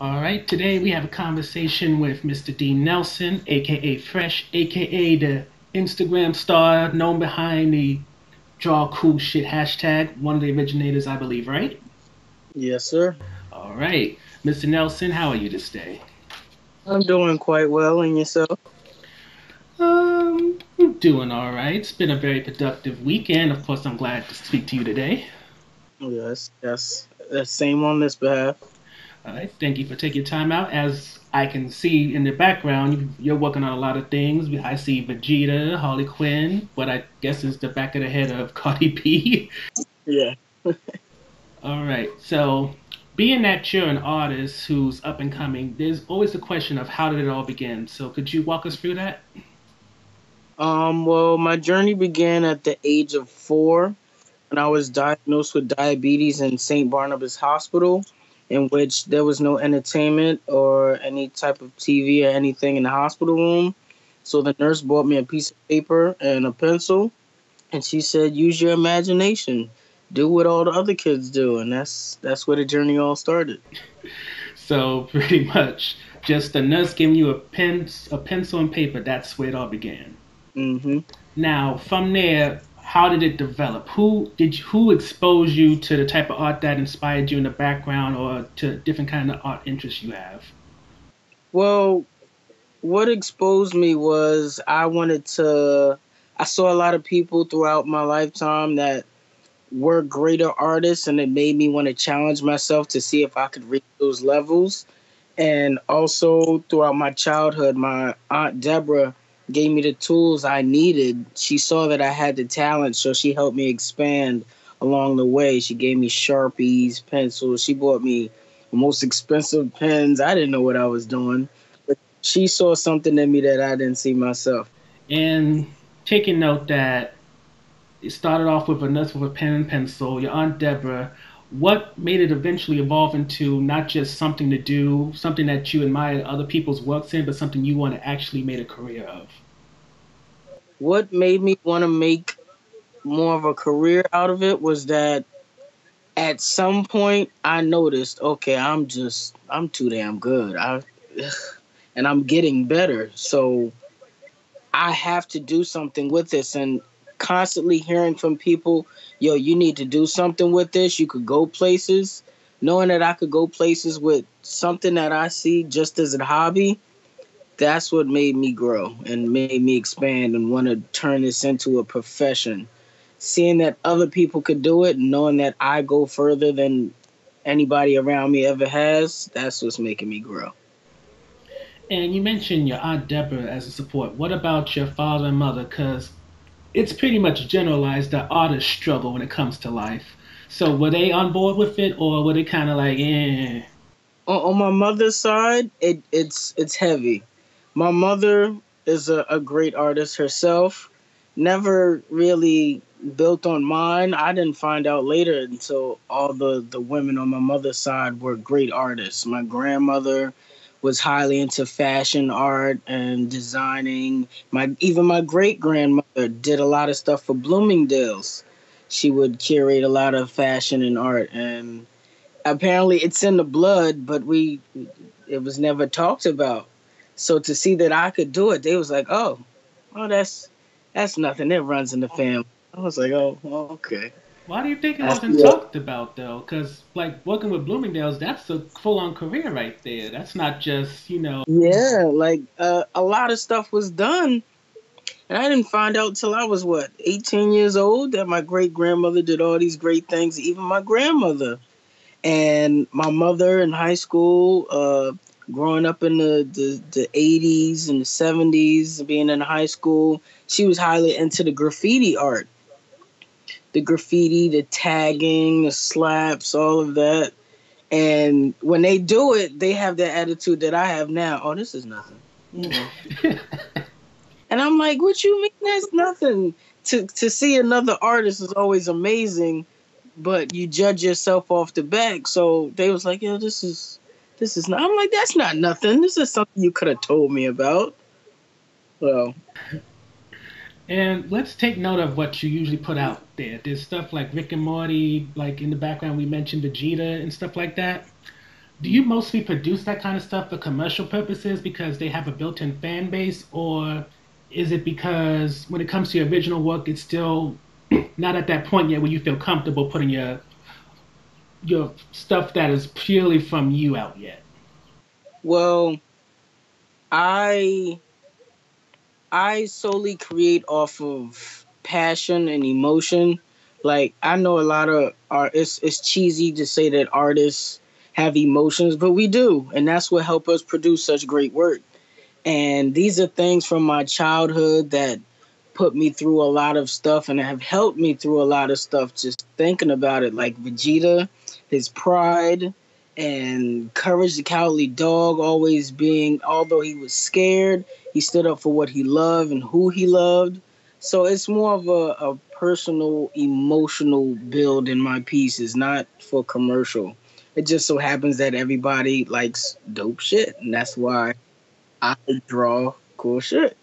All right, today we have a conversation with Mr. Dean Nelson, aka Fresh, aka the Instagram star known behind the draw cool shit hashtag, one of the originators, I believe, right? Yes, sir. All right, Mr. Nelson, how are you this day? I'm doing quite well, and yourself? Um, I'm doing all right. It's been a very productive weekend. Of course, I'm glad to speak to you today. Yes, yes. The same on this behalf. All right, thank you for taking your time out. As I can see in the background, you're working on a lot of things. I see Vegeta, Harley Quinn, what I guess is the back of the head of Cardi B. Yeah. All right, so being that you're an artist who's up and coming, there's always the question of how did it all begin. So could you walk us through that? Um, well, my journey began at the age of four when I was diagnosed with diabetes in St. Barnabas Hospital in which there was no entertainment or any type of TV or anything in the hospital room. So the nurse brought me a piece of paper and a pencil, and she said, "Use your imagination, do what all the other kids do," and that's that's where the journey all started. So pretty much, just the nurse giving you a pen, a pencil and paper. That's where it all began. Mm-hmm. Now, from there, how did it develop? Who did you, who exposed you to the type of art that inspired you in the background, or to different kind of art interests you have? Well, what exposed me was I wanted to. I saw a lot of people throughout my lifetime that were greater artists, and it made me want to challenge myself to see if I could reach those levels. And also throughout my childhood, my aunt Deborah gave me the tools I needed. She saw that I had the talent, so she helped me expand along the way. She gave me Sharpies, pencils. She bought me the most expensive pens. I didn't know what I was doing, but she saw something in me that I didn't see myself. And taking note that it started off with a nurse with a pen and pencil, your aunt Deborah. What made it eventually evolve into not just something to do, something that you admire other people's works in, but something you want to actually make a career of? What made me want to make more of a career out of it was that at some point I noticed, okay, I'm just I'm too damn good. I and I'm getting better. So I have to do something with this and constantly hearing from people, yo, you need to do something with this. You could go places. Knowing that I could go places with something that I see just as a hobby, that's what made me grow and made me expand and want to turn this into a profession. Seeing that other people could do it, knowing that I go further than anybody around me ever has, that's what's making me grow. And you mentioned your aunt Deborah as a support. What about your father and mother? Because it's pretty much generalized that artists struggle when it comes to life. So were they on board with it, or were they kind of like, eh? On, on my mother's side, it, it's it's heavy my mother is a, a great artist herself. Never really built on mine. I didn't find out later until all the, the women on my mother's side were great artists. My grandmother was highly into fashion art and designing. My even my great grandmother did a lot of stuff for Bloomingdale's. She would curate a lot of fashion and art and apparently it's in the blood, but we it was never talked about. So to see that I could do it, they was like, "Oh, oh, that's that's nothing. It runs in the family." I was like, "Oh, okay." Why do you think it wasn't yeah. talked about though? Because like working with Bloomingdale's, that's a full-on career right there. That's not just you know. Yeah, like uh, a lot of stuff was done, and I didn't find out till I was what 18 years old that my great grandmother did all these great things. Even my grandmother, and my mother in high school. Uh, growing up in the, the, the 80s and the 70s, being in high school, she was highly into the graffiti art. The graffiti, the tagging, the slaps, all of that. And when they do it, they have that attitude that I have now. Oh, this is nothing. You know. and I'm like, what you mean that's nothing? To to see another artist is always amazing, but you judge yourself off the back. So they was like, yo, this is this is not. I'm like, that's not nothing. This is something you could have told me about. Well. And let's take note of what you usually put out there. There's stuff like Rick and Morty, like in the background we mentioned Vegeta and stuff like that. do you mostly produce that kind of stuff for commercial purposes because they have a built-in fan base, or is it because when it comes to your original work, it's still not at that point yet where you feel comfortable putting your your stuff that is purely from you out yet? Well, I I solely create off of passion and emotion. Like I know a lot of art. It's it's cheesy to say that artists have emotions, but we do, and that's what help us produce such great work. And these are things from my childhood that put me through a lot of stuff and have helped me through a lot of stuff just thinking about it. Like Vegeta, his pride, and Courage the Cowardly Dog always being, although he was scared, he stood up for what he loved and who he loved. So it's more of a, a personal, emotional build in my pieces, not for commercial. It just so happens that everybody likes dope shit, and that's why I draw cool shit.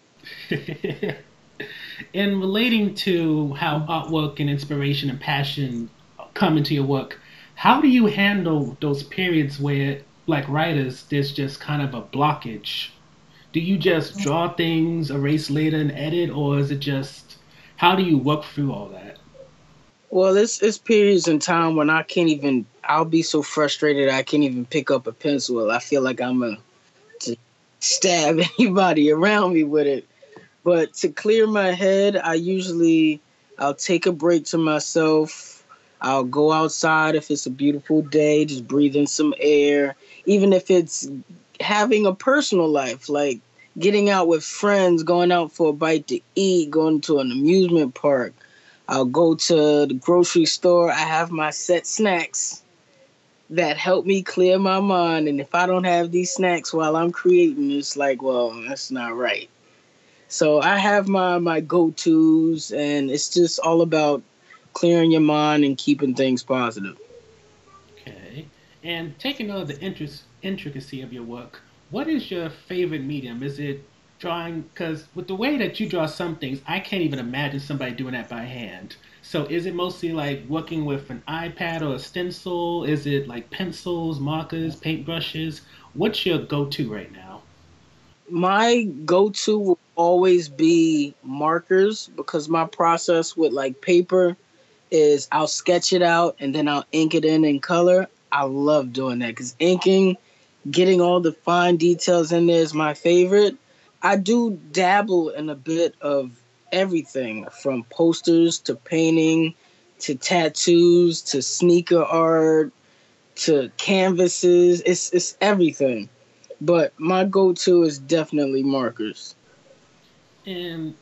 in relating to how artwork and inspiration and passion come into your work, how do you handle those periods where, like writers, there's just kind of a blockage? Do you just mm-hmm. draw things, erase later, and edit, or is it just how do you work through all that? Well, it's it's periods in time when I can't even. I'll be so frustrated I can't even pick up a pencil. I feel like I'm a to stab anybody around me with it. But to clear my head, I usually I'll take a break to myself. I'll go outside if it's a beautiful day, just breathe in some air. Even if it's having a personal life, like getting out with friends, going out for a bite to eat, going to an amusement park. I'll go to the grocery store. I have my set snacks that help me clear my mind. And if I don't have these snacks while I'm creating, it's like, well, that's not right. So I have my my go-tos and it's just all about clearing your mind and keeping things positive. Okay. And taking note of the interest intricacy of your work, what is your favorite medium? Is it drawing? Because with the way that you draw some things, I can't even imagine somebody doing that by hand. So is it mostly like working with an iPad or a stencil? Is it like pencils, markers, paintbrushes? What's your go-to right now? My go-to will always be markers because my process with like paper is I'll sketch it out and then I'll ink it in in color. I love doing that because inking getting all the fine details in there is my favorite. I do dabble in a bit of everything from posters to painting to tattoos to sneaker art to canvases. It's it's everything. But my go-to is definitely markers. And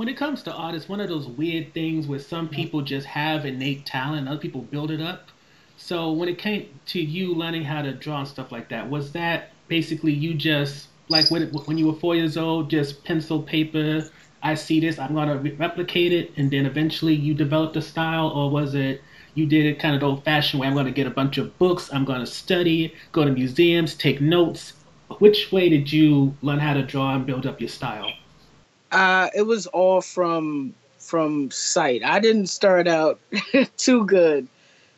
when it comes to art, it's one of those weird things where some mm-hmm. people just have innate talent, other people build it up. So when it came to you learning how to draw and stuff like that, was that basically you just like when when you were four years old, just pencil, paper? I see this, I'm gonna re- replicate it, and then eventually you developed a style, or was it you did it kind of the old-fashioned way? I'm gonna get a bunch of books, I'm gonna study, go to museums, take notes. Which way did you learn how to draw and build up your style? Uh, it was all from from sight. I didn't start out too good.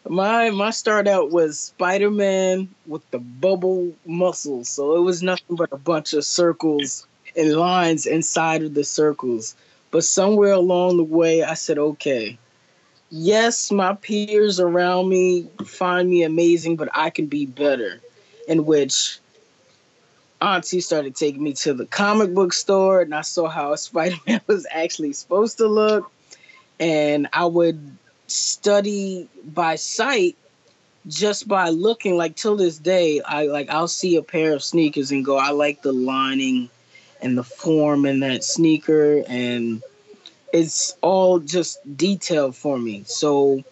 My my start out was Spider Man with the bubble muscles, so it was nothing but a bunch of circles and lines inside of the circles. But somewhere along the way, I said, okay, yes, my peers around me find me amazing, but I can be better. In which Auntie started taking me to the comic book store, and I saw how Spider Man was actually supposed to look. And I would study by sight just by looking like till this day i like i'll see a pair of sneakers and go i like the lining and the form in that sneaker and it's all just detailed for me so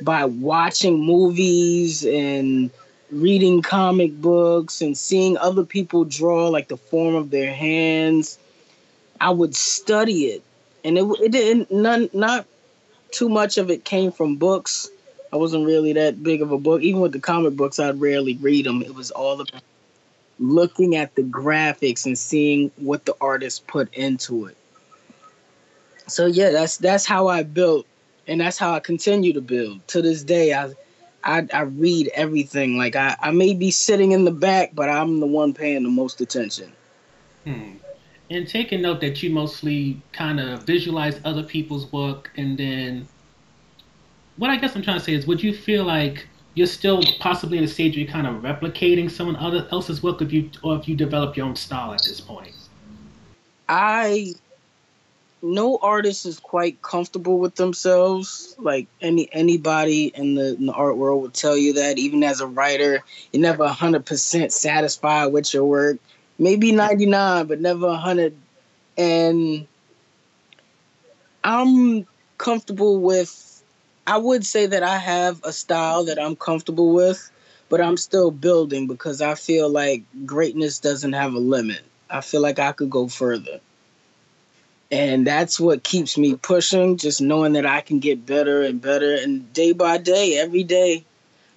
by watching movies and reading comic books and seeing other people draw like the form of their hands i would study it and it, it didn't none not too much of it came from books. I wasn't really that big of a book. Even with the comic books, I'd rarely read them. It was all about looking at the graphics and seeing what the artist put into it. So yeah, that's that's how I built, and that's how I continue to build. To this day, I I, I read everything. Like I, I may be sitting in the back, but I'm the one paying the most attention. Hmm. And take a note that you mostly kind of visualize other people's work, and then what I guess I'm trying to say is, would you feel like you're still possibly in a stage where you're kind of replicating someone other else's work, if you or if you develop your own style at this point? I no artist is quite comfortable with themselves. Like any anybody in the, in the art world will tell you that. Even as a writer, you're never hundred percent satisfied with your work. Maybe ninety nine, but never hundred. And I'm comfortable with. I would say that I have a style that I'm comfortable with, but I'm still building because I feel like greatness doesn't have a limit. I feel like I could go further and that's what keeps me pushing just knowing that i can get better and better. And day by day every day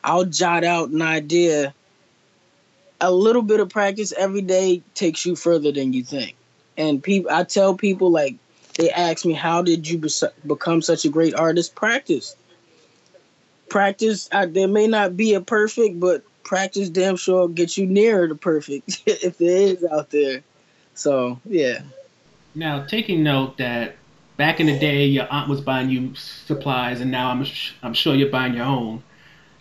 i'll jot out an idea. A little bit of practice every day takes you further than you think. And people i tell people like they ask me how did you become such a great artist? Practice. Practice I, there may not be a perfect but practice damn sure gets you nearer to perfect if there is out there. So yeah now, taking note that back in the day, your aunt was buying you supplies, and now I'm I'm sure you're buying your own.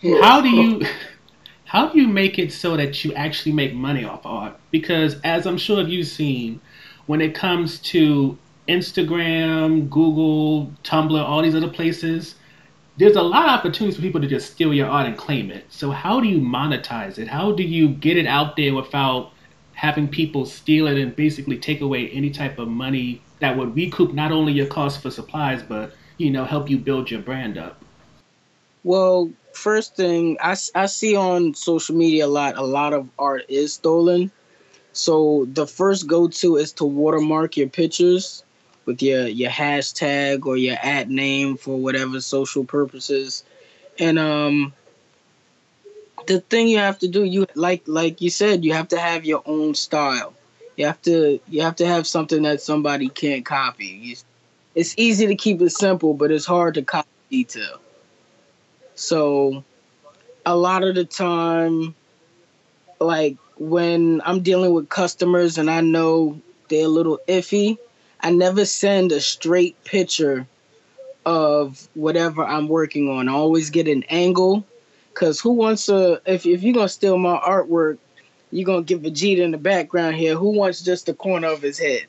How do you how do you make it so that you actually make money off art? Because as I'm sure you've seen, when it comes to Instagram, Google, Tumblr, all these other places, there's a lot of opportunities for people to just steal your art and claim it. So how do you monetize it? How do you get it out there without having people steal it and basically take away any type of money that would recoup not only your cost for supplies, but you know help you build your brand up? Well, first thing I, I see on social media a lot, a lot of art is stolen. So the first go to is to watermark your pictures with your your hashtag or your at name for whatever social purposes, and um the thing you have to do you like like you said you have to have your own style. You have to you have to have something that somebody can't copy. It's easy to keep it simple but it's hard to copy detail. So a lot of the time like when i'm dealing with customers and i know they're a little iffy i never send a straight picture of whatever i'm working on. I always get an angle Cause who wants to? If if you're gonna steal my artwork, you're gonna give Vegeta in the background here. Who wants just the corner of his head?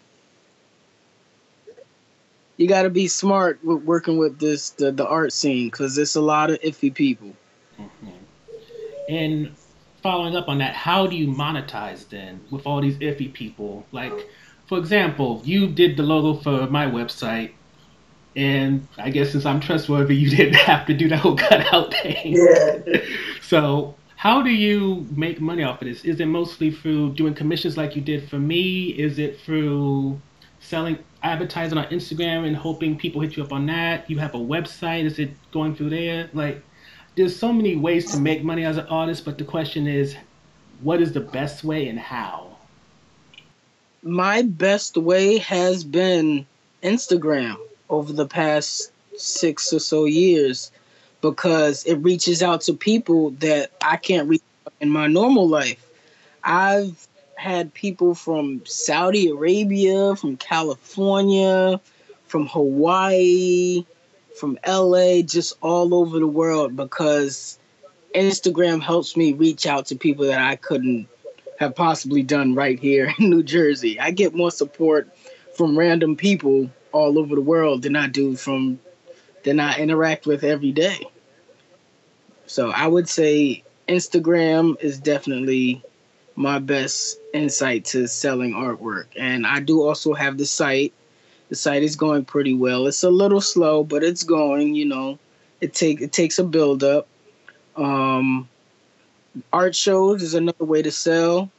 You got to be smart with working with this the, the art scene because it's a lot of iffy people. Mm-hmm. And following up on that, how do you monetize then with all these iffy people? Like, for example, you did the logo for my website and I guess since I'm trustworthy, you didn't have to do the whole cutout thing. Yeah. so, how do you make money off of this? Is it mostly through doing commissions like you did for me? Is it through selling, advertising on Instagram and hoping people hit you up on that? You have a website. Is it going through there? Like, there's so many ways to make money as an artist, but the question is, what is the best way and how? My best way has been Instagram over the past six or so years because it reaches out to people that I can't reach in my normal life. I've had people from Saudi Arabia, from California, from Hawaii, from LA, just all over the world because Instagram helps me reach out to people that I couldn't have possibly done right here in New Jersey. I get more support from random people all over the world than I do from than I interact with every day. So I would say Instagram is definitely my best insight to selling artwork. And I do also have the site. The site is going pretty well. It's a little slow, but it's going, you know. It take it takes a build up. Um art shows is another way to sell.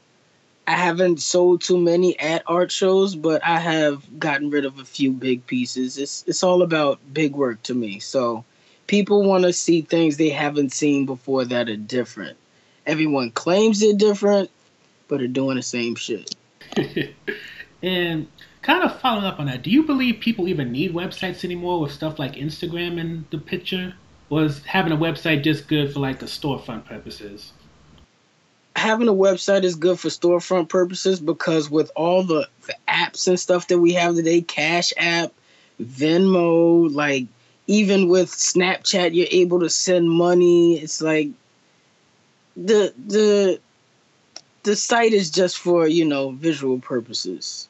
I haven't sold too many at art shows, but I have gotten rid of a few big pieces. It's it's all about big work to me. So people want to see things they haven't seen before that are different. Everyone claims they're different, but are doing the same shit. and kind of following up on that, do you believe people even need websites anymore with stuff like Instagram in the picture? Was having a website just good for like the storefront purposes? Having a website is good for storefront purposes because with all the, the apps and stuff that we have today, Cash App, Venmo, like even with Snapchat, you're able to send money. It's like the the the site is just for you know visual purposes,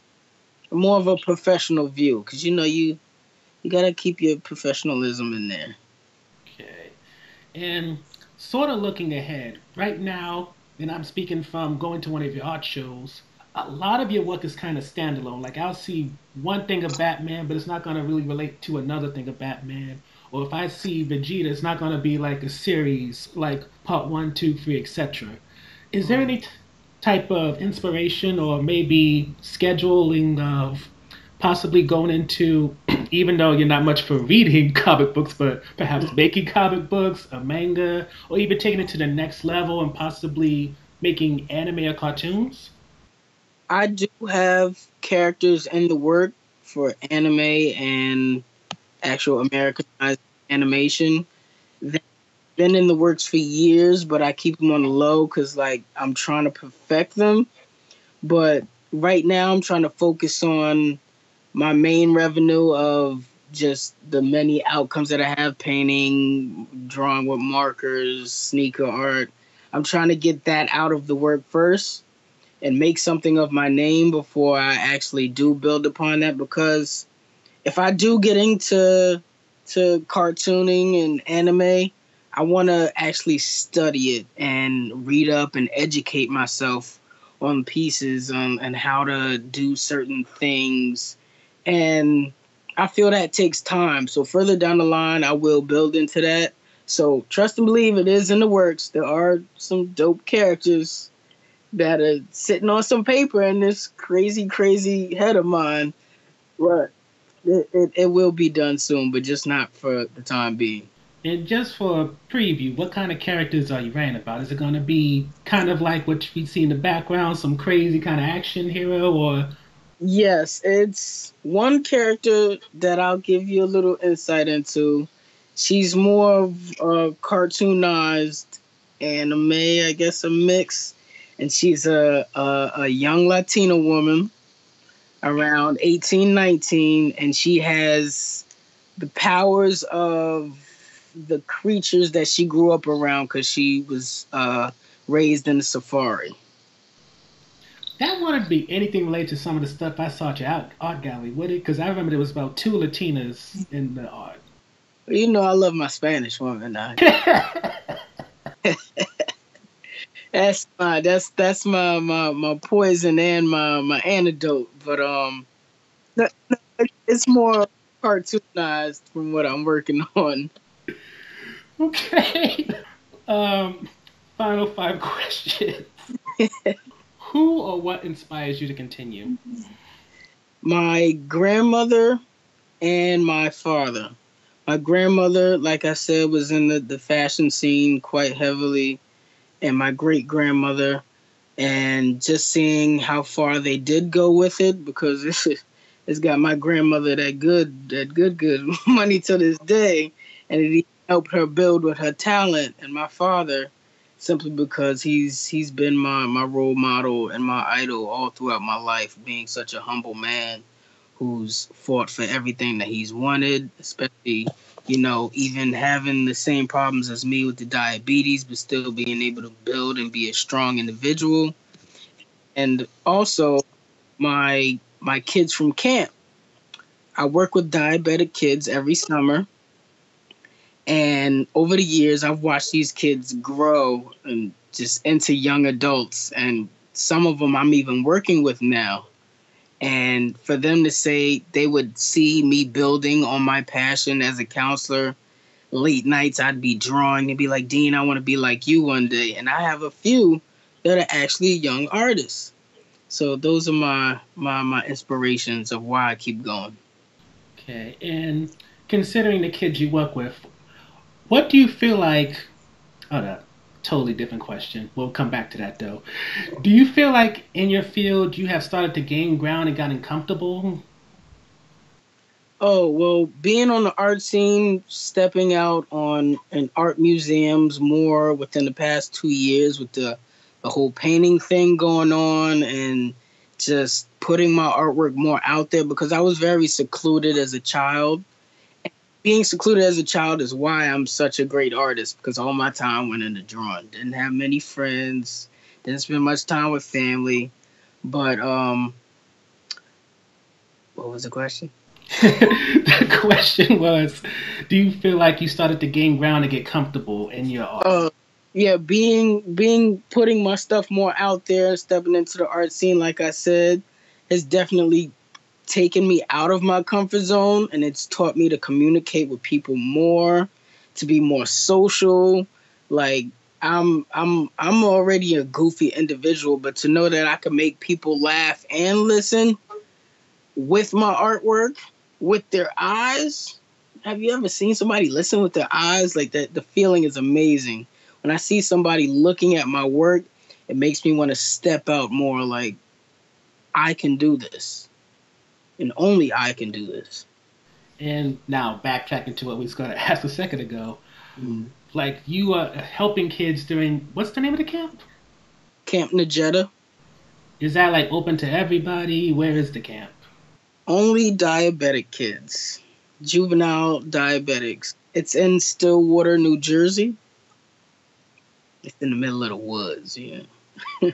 more of a professional view because you know you you gotta keep your professionalism in there. Okay, and sort of looking ahead right now, and I'm speaking from going to one of your art shows. A lot of your work is kind of standalone. Like I'll see one thing of Batman, but it's not going to really relate to another thing of Batman or if I see Vegeta, it's not going to be like a series, like part one, two, three, etc. Is there any t- type of inspiration or maybe scheduling of possibly going into, even though you're not much for reading comic books, but perhaps making comic books, a manga, or even taking it to the next level and possibly making anime or cartoons? I do have characters in the work for anime and actual Americanized animation. They've been in the works for years, but I keep them on the low because like I'm trying to perfect them. But right now, I'm trying to focus on my main revenue of just the many outcomes that I have painting, drawing with markers, sneaker art. I'm trying to get that out of the work first and make something of my name before I actually do build upon that because if I do get into to cartooning and anime, I want to actually study it and read up and educate myself on pieces on and how to do certain things. And I feel that takes time. So further down the line, I will build into that. So trust and believe it is in the works. There are some dope characters that are sitting on some paper in this crazy, crazy head of mine. But it, it, it will be done soon, but just not for the time being. And just for a preview, what kind of characters are you writing about? Is it going to be kind of like what we see in the background, some crazy kind of action hero, or? Yes, it's one character that I'll give you a little insight into. She's more of a cartoonized anime, I guess, a mix, and she's a a, a young Latina woman around 18, 19, and she has the powers of the creatures that she grew up around because she was uh, raised in the safari. That wouldn't be anything related to some of the stuff I saw at your art, art gallery, would it? Because I remember there was about two Latinas in the art. You know, I love my Spanish woman. I... that's my that's that's my my my poison and my my antidote. But um, it's more cartoonized from what I'm working on. Okay. Um, final five questions. Who or what inspires you to continue? My grandmother and my father. My grandmother, like I said, was in the, the fashion scene quite heavily and my great grandmother, and just seeing how far they did go with it because it's, got my grandmother that good, that good, good money to this day, and it helped her build with her talent. And my father, simply because he's he's been my my role model and my idol all throughout my life, being such a humble man who's fought for everything that he's wanted, especially you know, even having the same problems as me with the diabetes, but still being able to build and be a strong individual. And also my my kids from camp. I work with diabetic kids every summer. And over the years I've watched these kids grow and just into young adults. And some of them I'm even working with now. And for them to say they would see me building on my passion as a counselor late nights i'd be drawing and be like dean i want to be like you one day. And i have a few that are actually young artists. So those are my my my inspirations of why i keep going. Okay and considering the kids you work with what do you feel like oh no totally different question. We'll come back to that though. Do you feel like in your field you have started to gain ground and gotten comfortable? Oh, well, being on the art scene, stepping out on in art museums more within the past two years with the, the whole painting thing going on and just putting my artwork more out there because I was very secluded as a child. Being secluded as a child is why I'm such a great artist because all my time went into drawing. Didn't have many friends, didn't spend much time with family. But um what was the question? the question was, do you feel like you started to gain ground and get comfortable in your art? Uh, yeah, being being putting my stuff more out there, stepping into the art scene, like I said, has definitely taken me out of my comfort zone, and it's taught me to communicate with people more, to be more social. Like I'm I'm I'm already a goofy individual, but to know that I can make people laugh and listen with my artwork with their eyes. Have you ever seen somebody listen with their eyes? Like that, the feeling is amazing. When I see somebody looking at my work, it makes me want to step out more. Like I can do this, and only I can do this. And now backtracking to what we was going to ask a second ago, mm. like you are helping kids during what's the name of the camp? Camp Nejeda. Is that like open to everybody? Where is the camp? only diabetic kids, juvenile diabetics. It's in Stillwater, New Jersey. It's in the middle of the woods, yeah.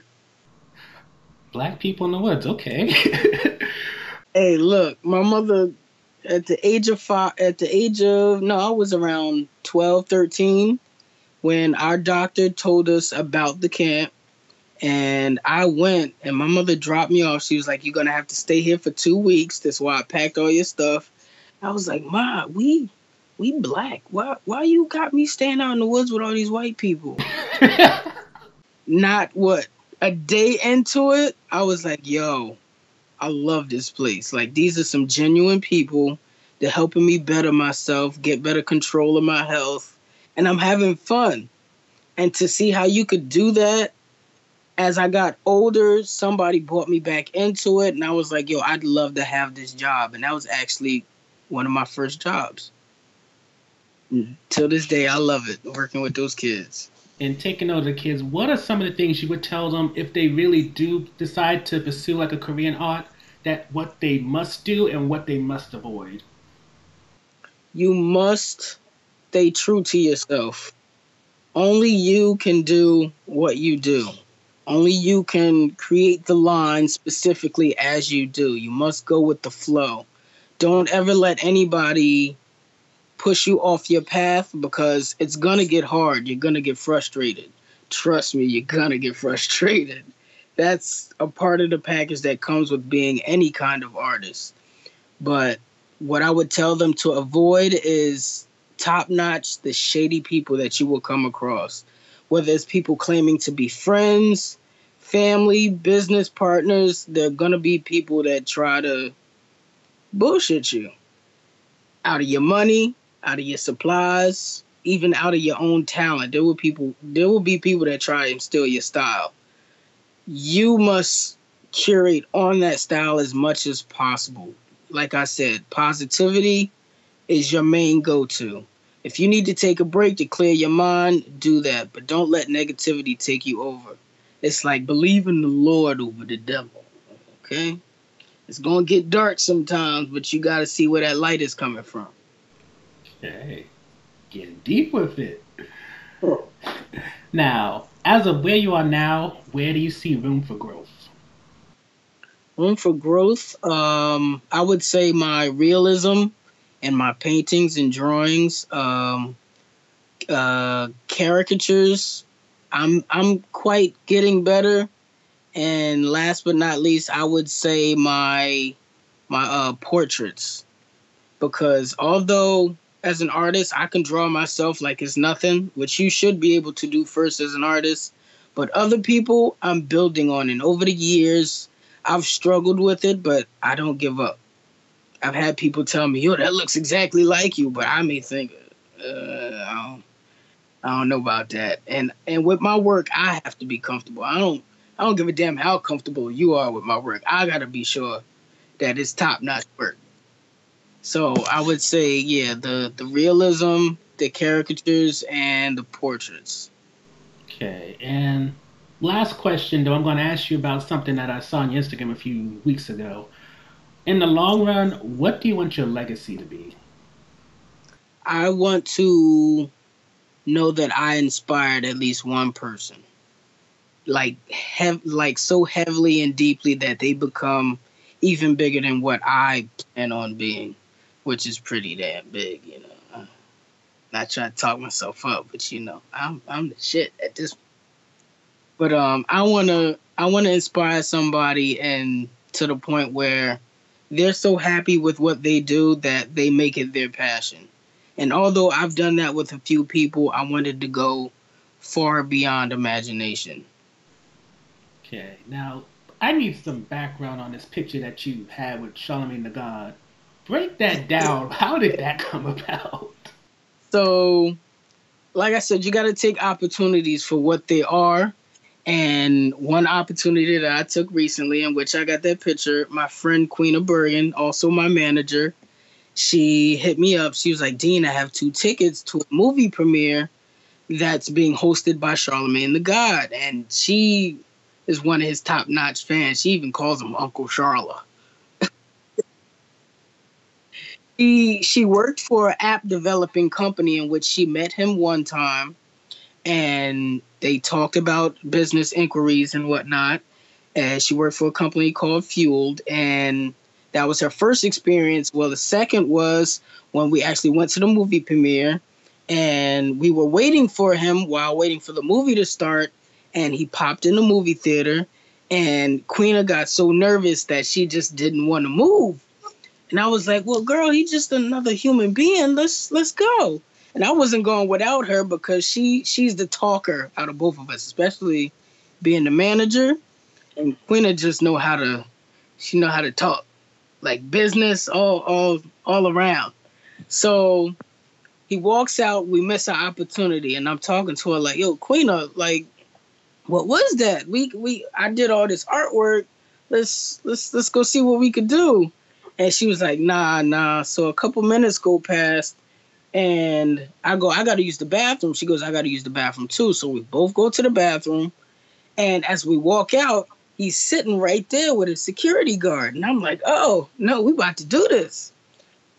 Black people in the woods, okay. hey, look, my mother at the age of five at the age of no, I was around 12, 13 when our doctor told us about the camp and I went, and my mother dropped me off. She was like, "You're gonna have to stay here for two weeks." That's why I packed all your stuff. I was like, "Ma, we we black. Why why you got me staying out in the woods with all these white people?" Not what a day into it, I was like, "Yo, I love this place. Like these are some genuine people. They're helping me better myself, get better control of my health, and I'm having fun." And to see how you could do that as I got older, somebody brought me back into it, and I was like, yo, I'd love to have this job. And that was actually one of my first jobs. Till this day, I love it working with those kids. And taking over the kids, what are some of the things you would tell them if they really do decide to pursue like a Korean art, that what they must do and what they must avoid? You must stay true to yourself. Only you can do what you do only you can create the line specifically as you do. You must go with the flow. Don't ever let anybody push you off your path because it's going to get hard. You're going to get frustrated. Trust me, you're going to get frustrated. That's a part of the package that comes with being any kind of artist. But what I would tell them to avoid is top notch the shady people that you will come across whether it's people claiming to be friends, family, business partners, they're gonna be people that try to bullshit you out of your money, out of your supplies, even out of your own talent. There will people there will be people that try and steal your style. You must curate on that style as much as possible. Like I said, positivity is your main go-to. If you need to take a break to clear your mind, do that, but don't let negativity take you over. It's like believing the Lord over the devil. Okay? It's going to get dark sometimes, but you got to see where that light is coming from. Hey, getting deep with it. Now, as of where you are now, where do you see room for growth? Room for growth, um, I would say my realism and my paintings and drawings, um, uh, caricatures. I'm I'm quite getting better, and last but not least, I would say my my uh, portraits, because although as an artist I can draw myself like it's nothing, which you should be able to do first as an artist, but other people I'm building on, and over the years I've struggled with it, but I don't give up. I've had people tell me, "Yo, that looks exactly like you," but I may think, uh, I, don't, I don't know about that. And and with my work, I have to be comfortable. I don't I don't give a damn how comfortable you are with my work. I gotta be sure that it's top notch work. So I would say, yeah, the the realism, the caricatures, and the portraits. Okay, and last question though, I'm going to ask you about something that I saw on your Instagram a few weeks ago. In the long run, what do you want your legacy to be? I want to know that I inspired at least one person, like hev- like so heavily and deeply that they become even bigger than what I plan on being which is pretty damn big, you know. not trying to talk myself up, but you know, I'm I'm the shit at this. But um, I wanna I wanna inspire somebody and to the point where they're so happy with what they do that they make it their passion. And although I've done that with a few people, I wanted to go far beyond imagination. Okay, now I need some background on this picture that you had with Charlemagne the God break that down. How did that come about? So, like I said, you got to take opportunities for what they are. And one opportunity that I took recently, in which I got that picture, my friend Queen of Bergen, also my manager, she hit me up. She was like, Dean, I have two tickets to a movie premiere that's being hosted by Charlemagne the God. And she is one of his top notch fans. She even calls him Uncle Charla she she worked for an app developing company in which she met him one time and they talked about business inquiries and whatnot and she worked for a company called Fueled and that was her first experience. Well the second was when we actually went to the movie premiere and we were waiting for him while waiting for the movie to start and he popped in the movie theater and Queena got so nervous that she just didn't want to move and I was like, "Well, girl, he's just another human being. Let's let's go." And I wasn't going without her because she she's the talker out of both of us, especially being the manager. And Queena just know how to she know how to talk. Like business all all all around. So he walks out, we miss our opportunity, and I'm talking to her like, yo, Queena, like, what was that? We we I did all this artwork. Let's let's let's go see what we could do. And she was like, nah, nah. So a couple minutes go past and I go, I gotta use the bathroom. She goes, I gotta use the bathroom too. So we both go to the bathroom. And as we walk out, he's sitting right there with a security guard. And I'm like, oh, no, we about to do this.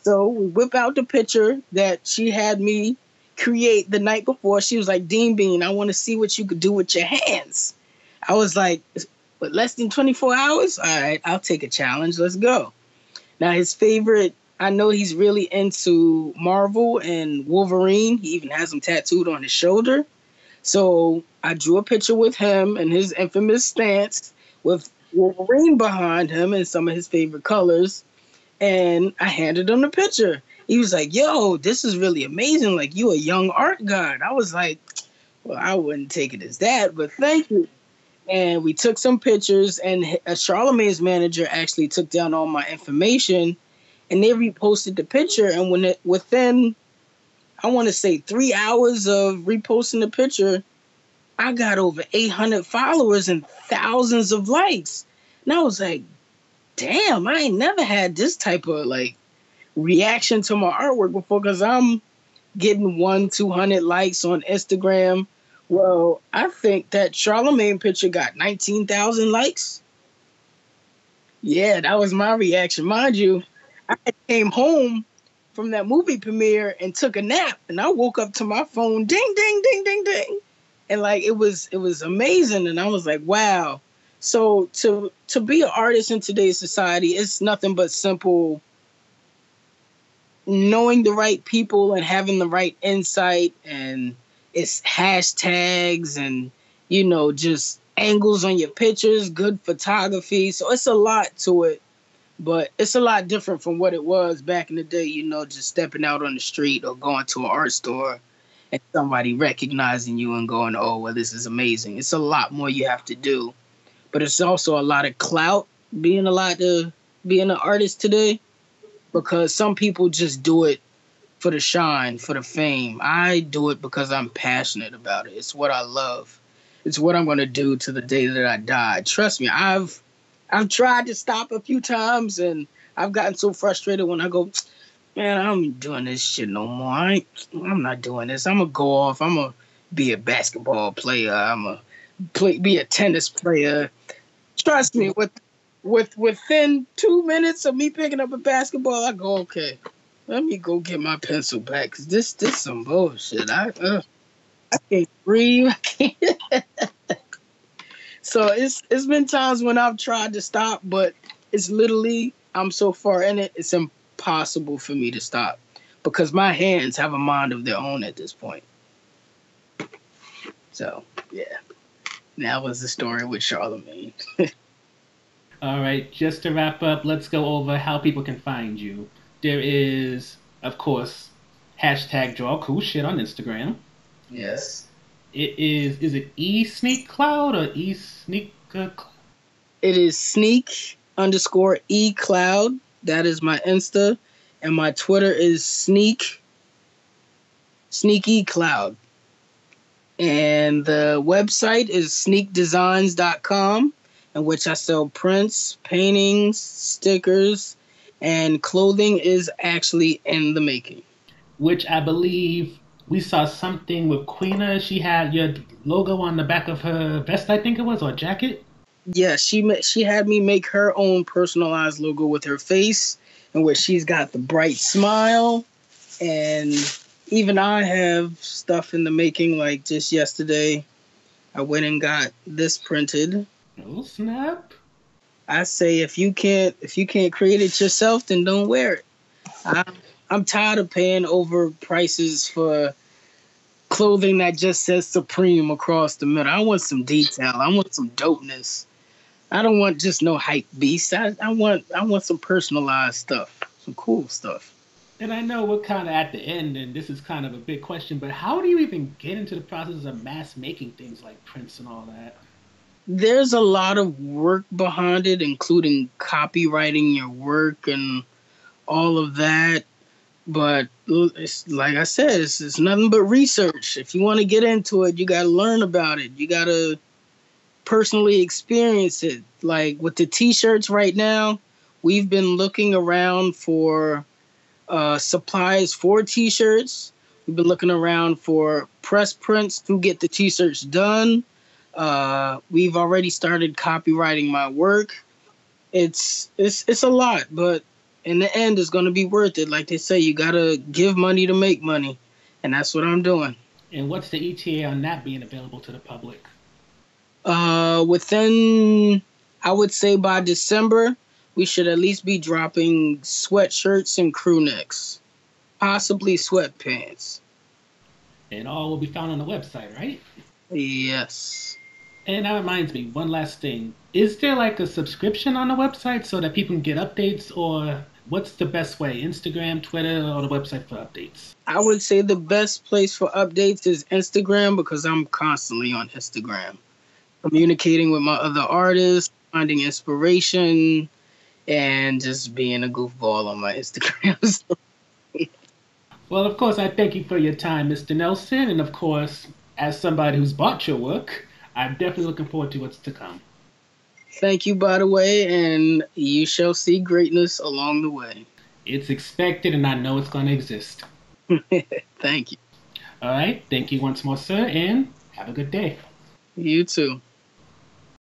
So we whip out the picture that she had me create the night before. She was like, Dean Bean, I want to see what you could do with your hands. I was like, but less than 24 hours? All right, I'll take a challenge. Let's go. Now his favorite, I know he's really into Marvel and Wolverine. He even has them tattooed on his shoulder. So I drew a picture with him and his infamous stance with Wolverine behind him and some of his favorite colors. And I handed him the picture. He was like, yo, this is really amazing. Like, you a young art god. I was like, well, I wouldn't take it as that, but thank you and we took some pictures and charlemagne's manager actually took down all my information and they reposted the picture. And when it within i want to say three hours of reposting the picture i got over 800 followers and thousands of likes. And i was like damn i ain't never had this type of like reaction to my artwork before because i'm getting one 200 likes on instagram well, I think that Charlemagne picture got 19,000 likes. Yeah, that was my reaction. Mind you, I came home from that movie premiere and took a nap and I woke up to my phone ding ding ding ding ding. And like it was it was amazing and I was like, wow. So to to be an artist in today's society, it's nothing but simple knowing the right people and having the right insight and it's hashtags and you know just angles on your pictures, good photography. So it's a lot to it, but it's a lot different from what it was back in the day. You know, just stepping out on the street or going to an art store and somebody recognizing you and going, "Oh, well, this is amazing." It's a lot more you have to do, but it's also a lot of clout being a lot to being an artist today because some people just do it for the shine, for the fame. I do it because I'm passionate about it. It's what I love. It's what I'm going to do to the day that I die. Trust me, I've I've tried to stop a few times and I've gotten so frustrated when I go, man, I'm doing this shit no more. I I'm not doing this. I'm gonna go off. I'm gonna be a basketball player. I'm gonna play, be a tennis player. Trust me, with with within two minutes of me picking up a basketball, I go okay. Let me go get my pencil back because this this some bullshit. I uh, I can't breathe. I can't. so it's it's been times when I've tried to stop, but it's literally I'm so far in it, it's impossible for me to stop because my hands have a mind of their own at this point. So yeah, that was the story with Charlemagne. All right, just to wrap up, let's go over how people can find you. There is, of course, hashtag draw cool shit on Instagram. Yes. It is is it e sneak cloud or e sneak? It is sneak underscore e cloud. That is my Insta, and my Twitter is sneak sneaky cloud. And the website is sneakdesigns.com, in which I sell prints, paintings, stickers, and clothing is actually in the making. Which I believe we saw something with Queena. She had your logo on the back of her vest, I think it was, or jacket. Yeah, she she had me make her own personalized logo with her face, and where she's got the bright smile, and even I have stuff in the making. Like just yesterday, I went and got this printed. Oh snap! I say if you can't if you can't create it yourself, then don't wear it. I'm I'm tired of paying over prices for clothing that just says Supreme across the middle. I want some detail. I want some dopeness. I don't want just no hype beast. I, I want I want some personalized stuff, some cool stuff. And I know we're kind of at the end, and this is kind of a big question, but how do you even get into the process of mass making things like prints and all that? There's a lot of work behind it, including copyrighting your work and all of that. But it's like I said, it's, it's nothing but research. If you want to get into it, you got to learn about it. You got to personally experience it. Like with the t-shirts right now, we've been looking around for uh, supplies for t-shirts. We've been looking around for press prints to get the t-shirts done. Uh, we've already started copyrighting my work. It's it's it's a lot, but in the end, it's going to be worth it. Like they say, you gotta give money to make money, and that's what I'm doing. And what's the ETA on that being available to the public? Uh, within, I would say by December, we should at least be dropping sweatshirts and crew necks, possibly sweatpants. And all will be found on the website, right? Yes. And that reminds me, one last thing. Is there like a subscription on the website so that people can get updates, or what's the best way? Instagram, Twitter, or the website for updates? I would say the best place for updates is Instagram because I'm constantly on Instagram communicating with my other artists, finding inspiration, and just being a goofball on my Instagram. well, of course, I thank you for your time, Mr. Nelson, and of course, as somebody who's bought your work, I'm definitely looking forward to what's to come. Thank you, by the way, and you shall see greatness along the way. It's expected, and I know it's going to exist. thank you. All right. Thank you once more, sir, and have a good day. You too.